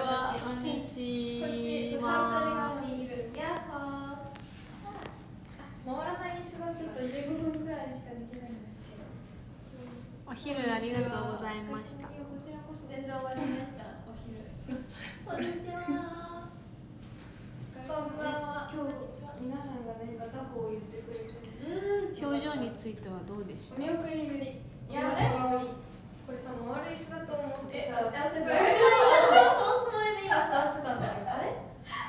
は。こんにちこっちは。にいるやっほーマオラさんにすごちょっと15分くらいしかできないんですけどお昼ありがとうございました。こちらこそ全然終わりましたお昼こんにちは。こんばんは。今日皆さんがね片方を言ってくれて表情については。どうでした見送りぶりいやあれこれさ丸い椅子だと思ってさやってたんだけどあれ？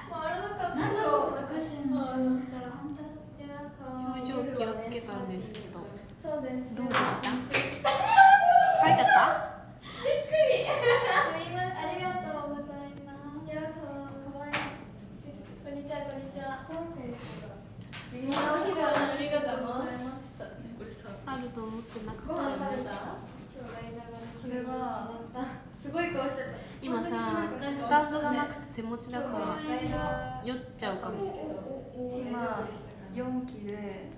丸なかったなんかおかしいなと思ったら表情気をつけたんですけど。そうですどうでした咲いちゃったびっくりすいませんありがとうございますやっほーかわいいこんにちはこんにちはコンセントがみんなお昼ありがとうございましたこれさあると思ってなかご飯ったよね。食べた今日間がこれはすごい顔してた今さ、スタンドがなくて手持ちだから間酔っちゃうかもしれない。今4期で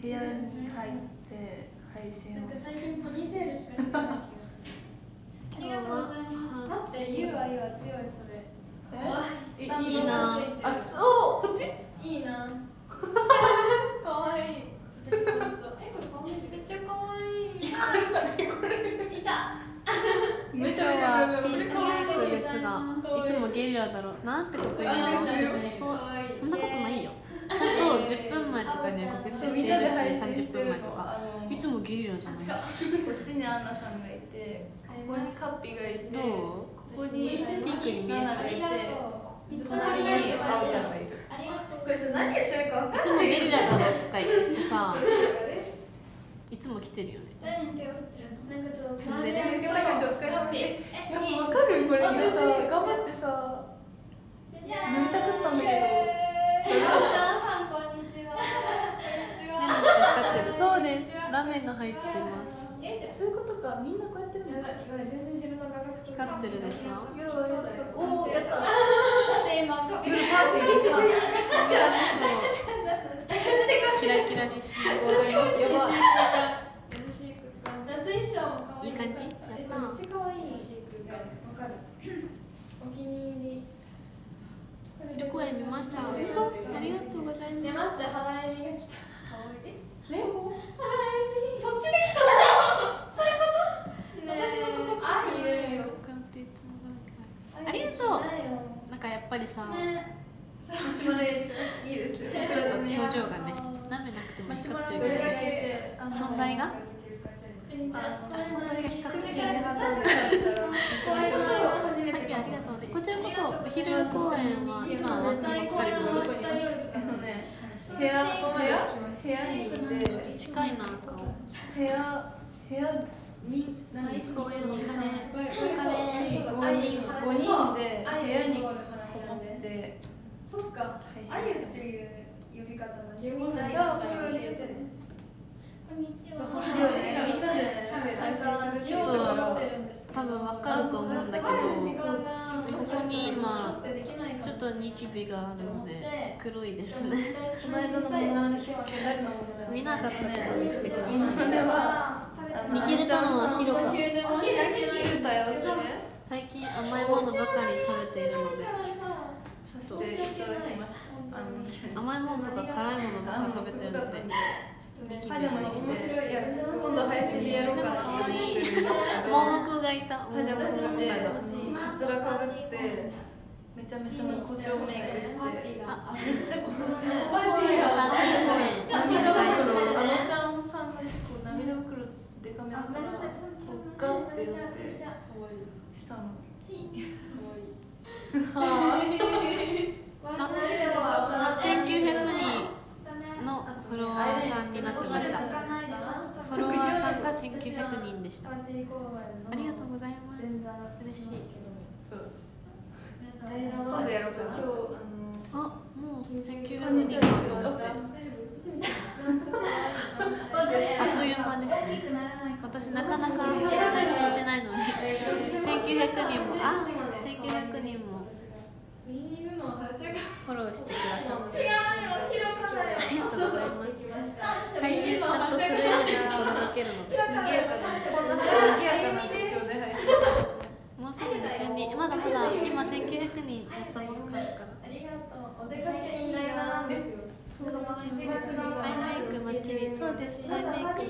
部屋に入って配信なんかをして最近ポニーテールしかしてない気がする。ありがとうございます。待って、ゆうはは強いそれ。い。いなあおこっちいいな。可愛いい。私これそう。え、これ可愛いめっちゃ可愛いい。これさこれいた。めちゃめち今ゃ日はピンクメイクですが、いつもゲリラだろう。なんてこと言うの別にそうそんなことないよ。ちゃんと10分前とかには告知しているし、30分前とか。いつもゲリラじゃないし。こっちにアンナさんがいてここにカッピがいてどう？ここにピンクに見えるナナがいていつも隣にあおちゃんがいるありがとうこれさ、何言ってるかわかんない。いつもゲリラだろうとか言ってさ。いつも来てるよね。誰に手を振ってるのなんかちょっと。ツンデレなんか高橋お疲れ様でえいやもうわかるこれ今さ頑張ってさじ飲みたかったんだけどやおちゃんさん、こんにちは。こんにち目は。の下光ってる。そうです。ラメが入ってます。えじゃあそういうことかみんなこうやってるのやばいごめん全然自分の画角と光ってるでしょ？夜はおおやっただって今カピ夜パーティーでさキラキラにしやば衣装も可愛い。い感じやった。えめっちゃ可愛い。わかるお気に入り。ミルクワイン見ました？本当？ありがとうございねます。待って原エビが来た可愛いええ原エビそっちで来たのそういうこと私のここあいえよありがとう。なんかやっぱりさ、マシュマロ入れてくださいいいですよそうすると表情がね、舐めなくてもマシュマ光ってるからロこれだけね。であの存在がああ、存在が光ってる。クッキーに貼ってもらったらめちゃめちゃ美味しいさっきありがとうね。こちらこそお昼公演は今終わったりですので、どこにい部屋部屋部屋にいて近いな顔。部屋部屋に何一二三四五人五人で部屋にこもってそっか配信してっていう呼び方の15分ががこれ教えてねこんにちそうこはれをねみんなでね配信するちょっとから多分わかると思うんだけど、ここに今ちょっとニキビがあるので黒いです。ね。この間のモノマネして誰のモノマネ見なかったことにして見切れたのはヒロ最近甘いものばかり食べているので、そしていただきましたあの甘いものとか辛いものばっか食べてるので、今度配信でやろうかな盲目がいた。パジャマ着てが。カツラかぶってめちゃめちゃ誇張メイクしてあ、めっちゃこのパーティーやパーティー公演お願いします。あのちゃんさんが結構涙袋デカめだからガッてやってしたのかわいいあ、1900人のフォロワーさんになってました。フォロワーさんが1900人でした。ありがとうございます。嬉しい。8月のハイメイクマッチリそうですハイメイク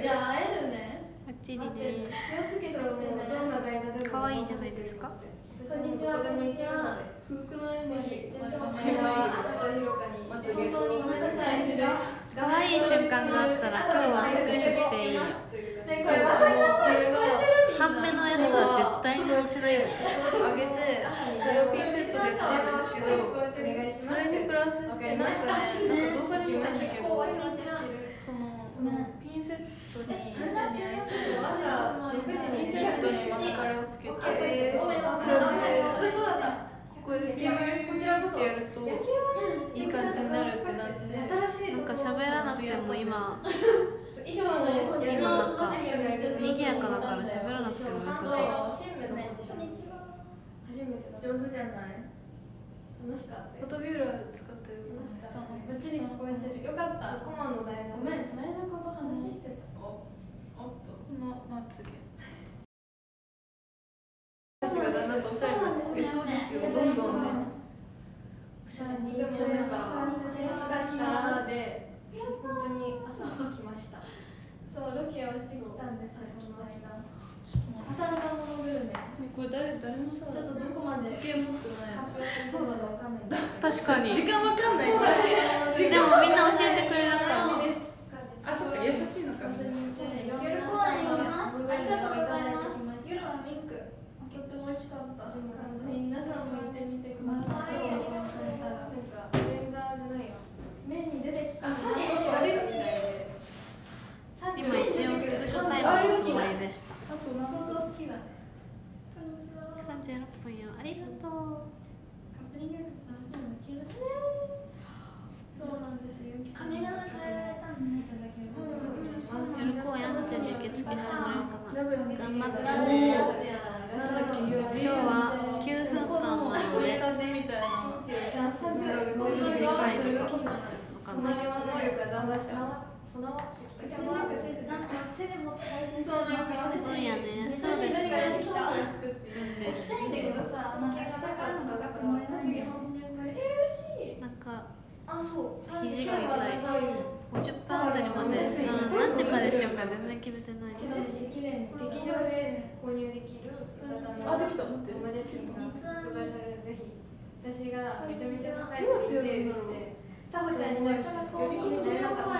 じゃあ会えるねバッチリで気をつけてどねんな代打でも可愛いじゃないですかこんにちは。こんにちは。すごくないまひ全然ま前は。佐藤ひろかに本当にごめんなさい可愛い瞬間があったら今日は。スクショしていい半目のやつは。絶対に載せないあげてそれをピンセットで買うんですけどラスしてなんかねなんか動画に来たんだけどそのピンセットに朝6時にピンセットにマスカラをつけて私そうだったこれでキャこちらこそやるといい感じになるってなって新しいなんか喋らなくても今今なんか賑やかだから喋らなくても良さそう新聞のこんにちは初めてだ上手じゃない楽しかったよフォトビューラー使ったバッチリ聞こえてるよかったコマの代打ごめん前のこと話してたおおっとこのまつげ私がだんだんとおしゃれになってそうですよどんどんねおしゃれにでもなんかしかしたらで本当に朝来ましたそうロケをしてきたんです来ました朝の。ものグルメねこれ誰誰もさちょっとどこまで時計持ってない発表してそうだな確かに。時間わかんない。でもみんな教えてくれるからあそっか優しいのか。夜夜ご飯行きます。ありがとうございます。夜はミンク。とっても美味しかった。皆さんも行ってみてください。はいなんか前座じゃないよ。麺に出てきた。あそう出てきたが出てきたよ。今一応スクショタイムのつもりでしたあとな相当好きだね。こんにちは36分よありがとカップリング楽しみですけどね。そうなんですよ。髪型変えられたんねいただける。う夜公演あんちゃんに受付してもらえるかなダブル頑張ってなんねだっけ今日は9分間なのでとかわかんないけどそう。やねそうですなんか肘が痛い。50分あたりまで、うん、何時までしようか全然決めてない劇場で購入できる浴衣のあできた。が発売されるぜひ私がめちゃめちゃ高いしてさほちゃんになるからよりになれなかった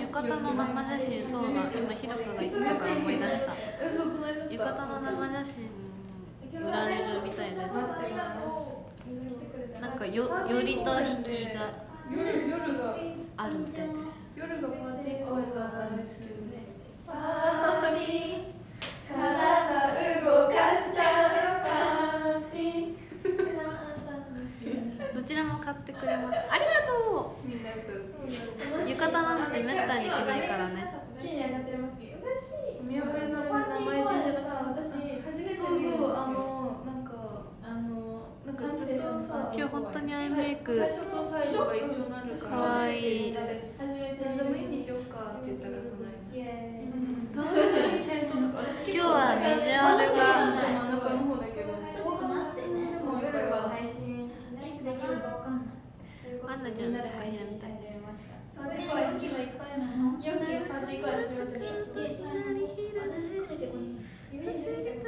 浴衣の生写真そうだ今ひろかが言ってたから思い出した。浴衣の生写真売られるみたいです。なんかよよりと引きが夜夜があるみたいです。夜がみんな歌う。う浴衣なんてめったに着ないからね。綺麗に上がってるますけど嬉しい宮古さんパーティー公演でさ私初めてそうそう。あのなんかあのなんかずっとさ今日本当にアイメイク最初と最後が一緒になるから。かわい。い初めてでもいいにしようかって言ったらそのイエーイ楽しみに戦闘とか。私結構今日はビジュアルが真ん中の方だけどちょっと待ってねそう夜は配信しないいつできるかわかんないアンナちゃんですかひなみたいそれで容器がいっぱいなの。よくパーティー公演始めてた私ここにイメージで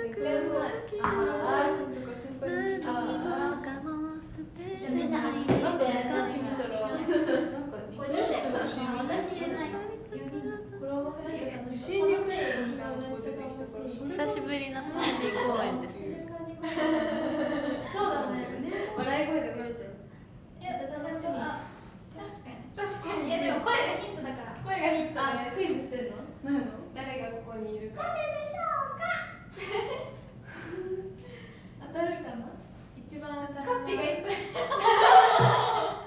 ああーとか先輩に聞いてあかも捨てじゃあみんなないなんかねさっき見たらなんかこれなんで私入れないコラボ配信新緑園みたいなとこ出てきたからそれ久しぶりのパーティー公演ですねそうだね笑い声でバレちゃういやちょっと楽しみあ確かに確かいやでも声がヒントだから声がヒットあクイズしてんの何やの誰がここにいるか誰でしょうか当たるかな一番当たるカッピがいっぱい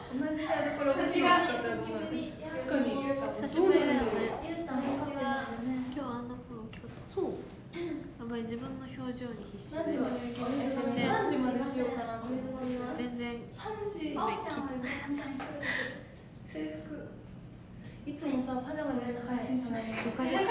同じ台所私が作ったらどうなる確かにいるかも久しぶりだよねゆうたもカッピだよね今日あんな頃来たそうやばい自分に必死で何時までできる3時までしようかな全然3時制服いつもさパジャマでしか配信しない5ヶ月ぶり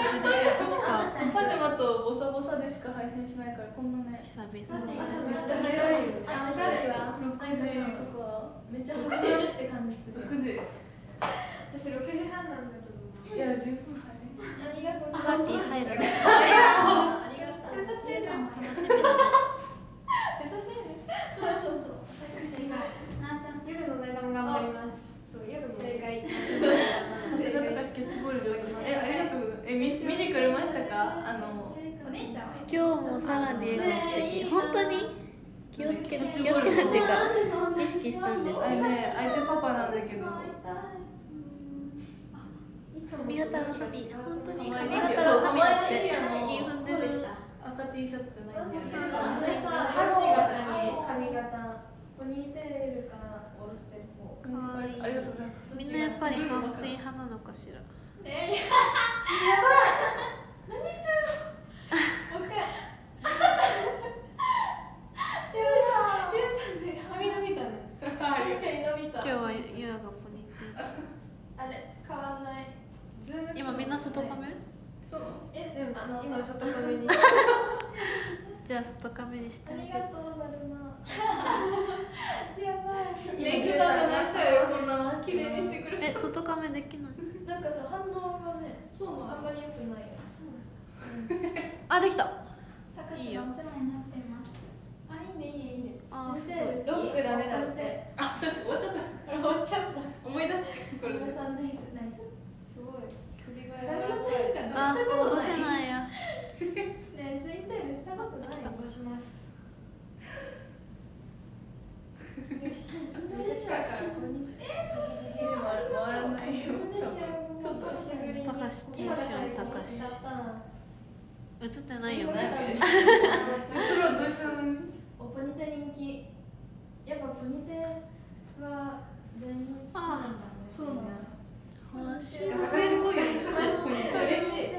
しかパジャマとボサボサでしか配信しないからこんなね久々に朝めっちゃ早い。ですあ分。かるわ6時とかめっちゃ走るって感じする6時い私6時半なんだけどや十分早い。ありがとうパーティー楽しみだね優しいねそうそうそう私がなあちゃん夜の値段頑張りますそう夜の正解さすがとかしキャッチボールでえありがとうございますえ見見に来れましたかあのお姉ちゃんは今日もさらに笑顔素敵本当に気をつけて気をつけてっていうか意識したんですよあれね相手パパなんだけど髪型が髪本当に髪型が髪だって言い踏んでる赤 T シャツじゃないんだよね。私さ8月に髪型ポニーテールから下ろしてる方。いい。ありがとうございます。みんなやっぱりハーフ水派なのかしら。えやばい何してるのもう一回ゆうちゃんで髪伸びたね確かに伸びた今日はゆあがポニーテーあれ変わんないズームル今みんな外カメそうえうんあの今外髪にじゃあ外カメにしてありあげるがとうなるなやばいメイクさんがなっちゃうよこんなの綺麗にしてくれてえ外カメできないなんかさ反応がねそうあんまり良くないよあできたたかしいいよがお世話になってますあいいねいいねいいねあーす先ごい生ロックだねだってあそうそう終わっちゃったあれ終わっちゃった思い出してこれで小さんナイスナイスすあ戻せないやねツイッターでしたことない来た押しますよしインドネシアから。こんにちは次回回らないよインドネシアちょっとテンション映ってないよねそれはどうしたのおポニテ人気やっぱポニテは全員好きなんだ。ねそうなんだ。星学生っぽいよね嬉しい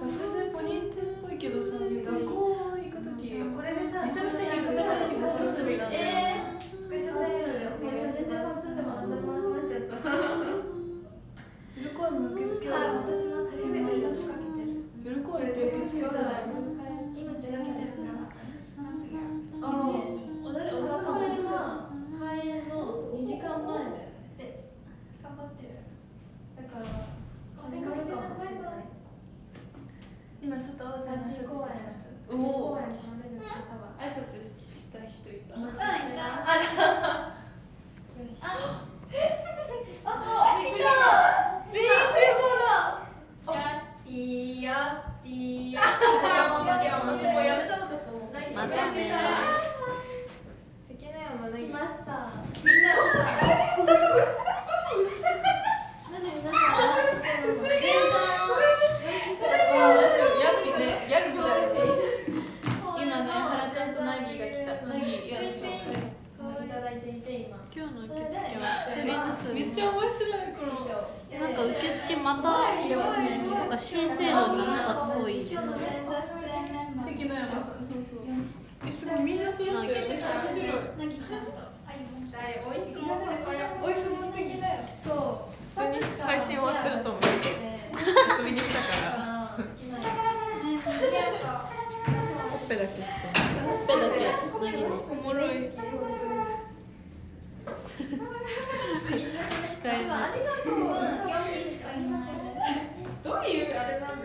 学生ポニーテっぽいけどさ見た目行く時これでさめちゃめちゃ引っかかるし結びなんだよえー、スクショでもう全然パスでもあんなまなっちゃった夜公園も受付ある私も初めて命かけてる夜公園って受付ある命がけてるなああ、おだれおだかめは開園の2時間前だよね頑張ってるだから始まるかもしれない今ちょっと青ちゃんに挨拶してきましたお公お園の出る方が挨拶した人いた痛いなあ、じゃあよしあ、あ、びっくりした全員集合だやっティーやっティーやっティーもうやめたのかと思うまたね関根山来ましたみんななんで皆さんやるねやるみたいだし今ね原ちゃんとナギが来たナギやるしいただいていて今今日の受付は一人ずつめっちゃ面白いこのなんか受付またなんか新制度になったっぽいです今日の前座出演メンバー関野山さんそうそうえすごいみんな揃ってるめっちゃ面白いなぎさんとあいみさんおいしく持ってこよう。おいしく持ってきだよそう。普通に配信終わってると思う。遊びに来たからほっぺだけ質問ペだけおもろい控えなどう。いう。あれなん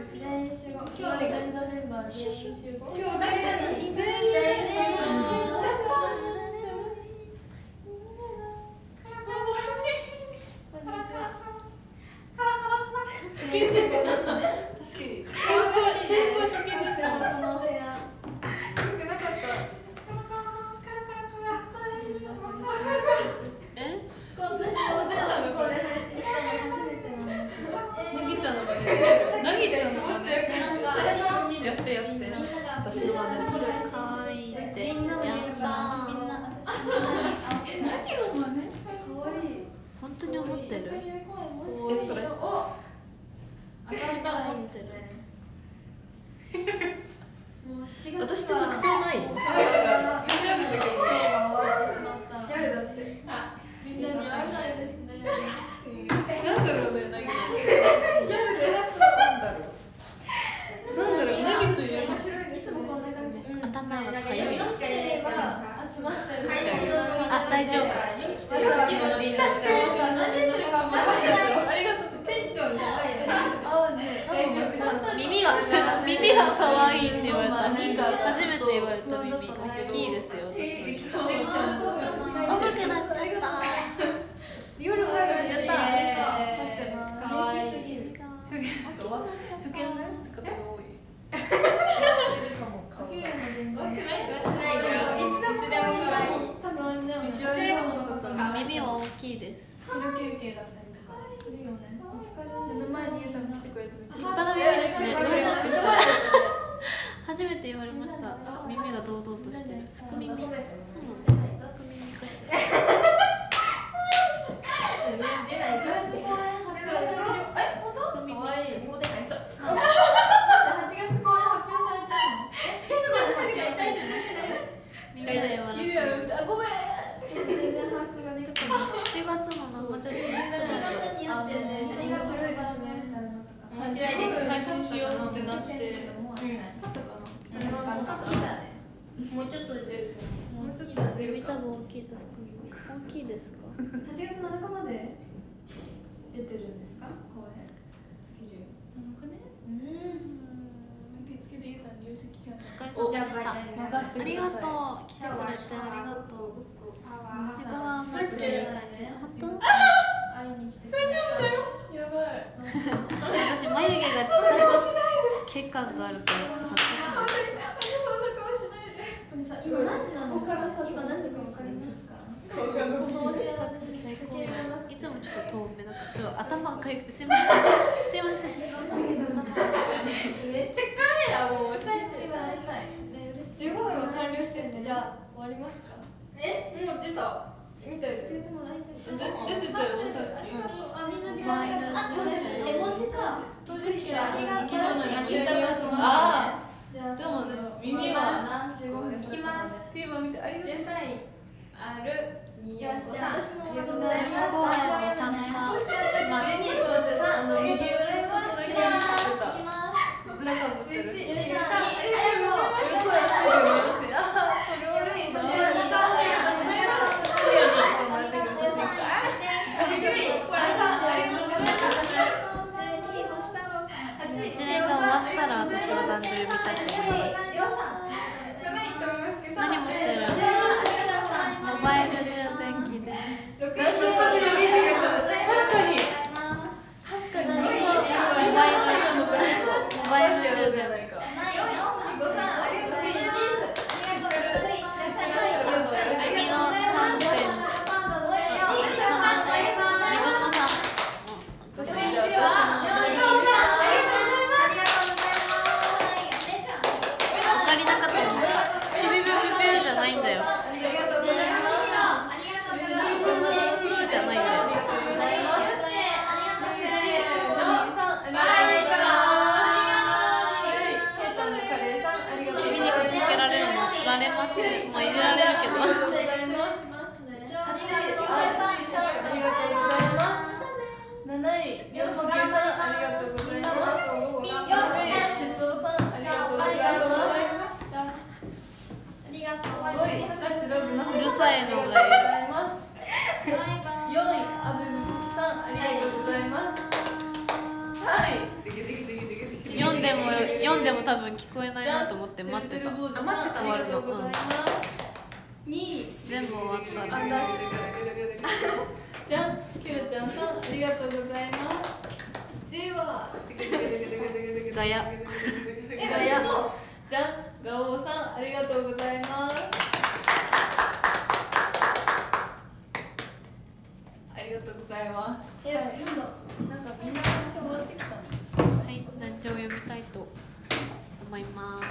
ですか今日前座メンバー全員集合今日確かに確かに。with the material. か公演スケジュールなのかね。うん。受付でゆうたん入籍期間お疲れ様でした任せてください。ありがとう。来てくれてありがとう。会いに来てくれやばい。私眉毛がちょっと毛感があるからちょっと恥ずかしい。これさ今何時なの今何時か分かりますかこの近くて最高いつもちょっと遠めなんかちょっと頭がかゆくてすいませんすいませんめっちゃカメラもう押さえて15分は完了してるんでじゃあ終わりますかえもう出た見たよ出てたよさっきあみんな時間あこれ絵文字か当日者ありがとう劇場のあ劇団がしますあじゃあでも耳はいきますテーマ見てありがとう10歳あるよっしゃ。ありがとう。ございましまがとうございます。なんかみんな話終わってきた。はい団長読みたいと思います。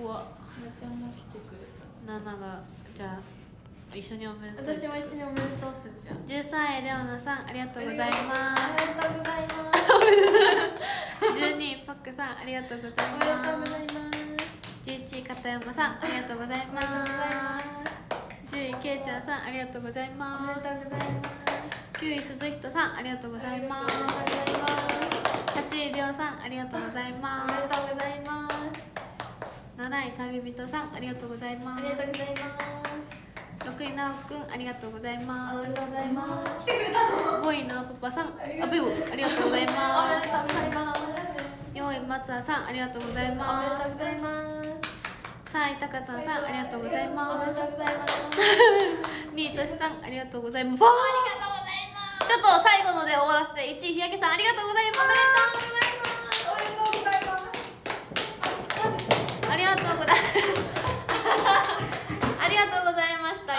うわ。なちゃんが来てくれた。ナナがじゃあ一緒におめでとう私も一緒におめでとうするじゃん。13位レオナさんありがとうございます。12位パックさんありがとうございます。11位片山さんありがとうございます10位けいちゃんさんありがとうございます。9位鈴人さんありがとうございます。8位りょうさんありがとうございます。7位旅人さんありがとうございます。6位なおくんありがとうございます。おめでとうございます。来てくれたの5位のパパさんあぶよありがとうございおめまでとうございます。4位松田さんありがとうございおめでますとうございますはい、高田さん、ありがとうございます。ニートシさん、ありがとうございます。ありがとうございます。ちょっと最後ので終わらせて、1位日焼けさん、ありがとうございます。ありがとうございます。ありがとうございます。ありがとうございました。